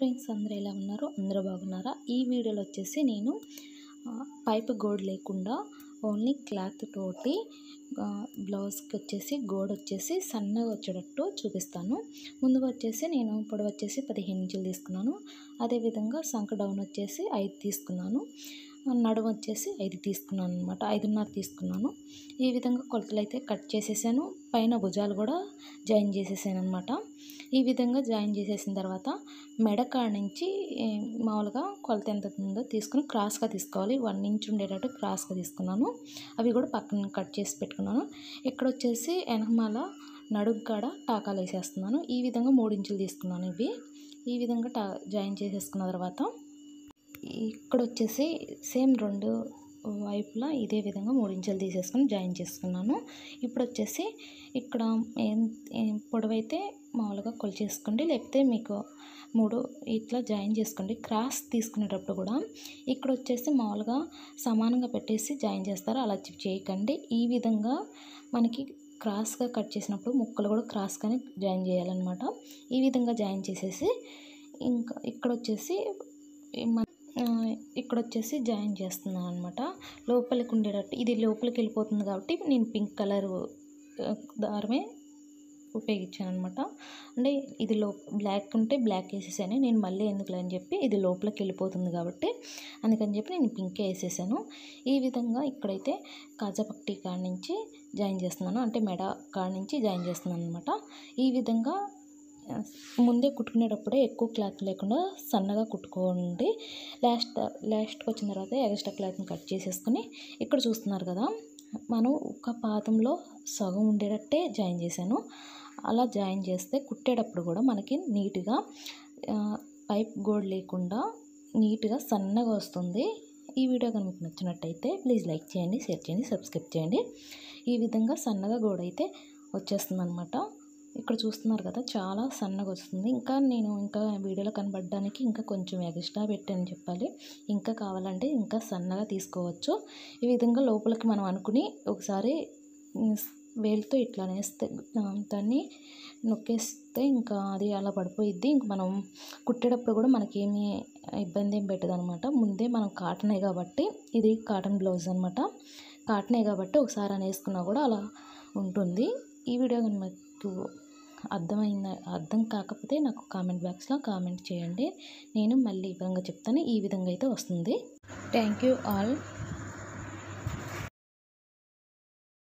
Friends అందరూ ఎలా ఉన్నారు? అందరూ బాగున్నారా? ఈ వీడియోలో వచ్చేసి నేను పైప్ గోడ్ లేకుండా ఓన్లీ క్లాత్ తోటి బ్లౌజ్కి వచ్చేసి గోడ్ వచ్చేసి సన్నగా వచ్చేటట్టు చూపిస్తాను. ముందుగా వచ్చేసి నేను పొడవు వచ్చేసి పదిహేను ఇంచులు తీసుకున్నాను. అదేవిధంగా సంక డౌన్ వచ్చేసి ఐదు తీసుకున్నాను. నడుము వచ్చేసి ఐదు తీసుకున్నాను అనమాట ఐదున్నర తీసుకున్నాను. ఈ విధంగా కొలతలు అయితే కట్ చేసేసాను. పైన భుజాలు కూడా జాయిన్ చేసేసాను అనమాట ఈ విధంగా జాయిన్ చేసేసిన తర్వాత మెడకాడ నుంచి మామూలుగా కొలత ఎంత ఉందో తీసుకుని క్రాస్గా తీసుకోవాలి. వన్ ఇంచ్ ఉండేటట్టు క్రాస్గా తీసుకున్నాను. అవి కూడా పక్కన కట్ చేసి పెట్టుకున్నాను. ఇక్కడ వచ్చేసి వెనకమాల నడుగు కాడ టాకాలు వేసేస్తున్నాను. ఈ విధంగా మూడు ఇంచులు తీసుకున్నాను ఇవి. ఈ విధంగా టా జాయిన్ చేసేసుకున్న తర్వాత ఇక్కడ వచ్చేసి సేమ్ రెండు వైపులా ఇదే విధంగా మూడు ఇంచులు తీసేసుకొని జాయిన్ చేసుకున్నాను. ఇప్పుడు వచ్చేసి ఇక్కడ ఏం ఏం పొడవైతే మామూలుగా కొలిచేసుకోండి. లేకపోతే మీకు మూడు ఇట్లా జాయిన్ చేసుకోండి. క్రాస్ తీసుకునేటప్పుడు కూడా ఇక్కడ వచ్చేసి మామూలుగా సమానంగా పెట్టేసి జాయిన్ చేస్తారు. అలా చేయకండి. ఈ విధంగా మనకి క్రాస్గా కట్ చేసినప్పుడు ముక్కలు కూడా క్రాస్గానే జాయిన్ చేయాలన్నమాట. ఈ విధంగా జాయిన్ చేసేసి ఇంకా ఇక్కడ వచ్చేసి ఇక్కడ వచ్చేసి జాయిన్ చేస్తున్నాను అనమాట లోపలికి ఉండేటట్టు ఇది లోపలికి వెళ్ళిపోతుంది కాబట్టి నేను పింక్ కలర్ దారమే ఉపయోగించాను అనమాట అంటే ఇది లో బ్లాక్ ఉంటే బ్లాక్ వేసేసాను. నేను మళ్ళీ ఎందుకులే అని చెప్పి ఇది లోపలికి వెళ్ళిపోతుంది కాబట్టి అందుకని చెప్పి నేను పింకే వేసేసాను. ఈ విధంగా ఇక్కడైతే కాజాపక్టి కాడ నుంచి జాయిన్ చేస్తున్నాను. అంటే మెడ కాడ నుంచి జాయిన్ చేస్తున్నాను అనమాట ఈ విధంగా ముందే కుట్టుకునేటప్పుడే ఎక్కువ క్లాత్ లేకుండా సన్నగా కుట్టుకోండి. లాస్ట్ లాస్ట్కి వచ్చిన తర్వాత ఎక్స్ట్రా క్లాత్ని కట్ చేసేసుకొని ఇక్కడ చూస్తున్నారు కదా. మనం ఒక పాదంలో సగం ఉండేటట్టే జాయిన్ చేశాను. అలా జాయిన్ చేస్తే కుట్టేటప్పుడు కూడా మనకి నీట్గా పైప్ గోడ్ లేకుండా నీట్గా సన్నగా వస్తుంది. ఈ వీడియో కనుక మీకు నచ్చినట్టయితే ప్లీజ్ లైక్ చేయండి షేర్ చేయండి సబ్స్క్రైబ్ చేయండి. ఈ విధంగా సన్నగా గోడ అయితే వచ్చేస్తుంది అనమాట ఇక్కడ చూస్తున్నారు కదా చాలా సన్నగా వస్తుంది. ఇంకా నేను ఇంకా వీడియోలో కనబడడానికి ఇంకా కొంచెం ఎక్స్ట్రా పెట్టని చెప్పాలి. ఇంకా కావాలంటే ఇంకా సన్నగా తీసుకోవచ్చు. ఈ విధంగా లోపలికి మనం అనుకుని ఒకసారి వేలుతో ఇట్లా నేస్తే దాన్ని నొక్కేస్తే ఇంకా అది అలా పడిపోయిద్ది. ఇంక మనం కుట్టేటప్పుడు కూడా మనకేమీ ఇబ్బంది ఏం పెట్టదు అనమాట ముందే మనం కాటనే కాబట్టి ఇది కాటన్ బ్లౌజ్ అనమాట. కాటనే కాబట్టి ఒకసారి అనేసుకున్నా కూడా అలా ఉంటుంది. ఈ వీడియో కనుక మీకు అర్థమైంద అర్థం కాకపోతే నాకు కామెంట్ బాక్స్లో కామెంట్ చేయండి. నేను మళ్ళీ వివరంగా చెప్తాను. ఈ విధంగా అయితే వస్తుంది. Thank you all.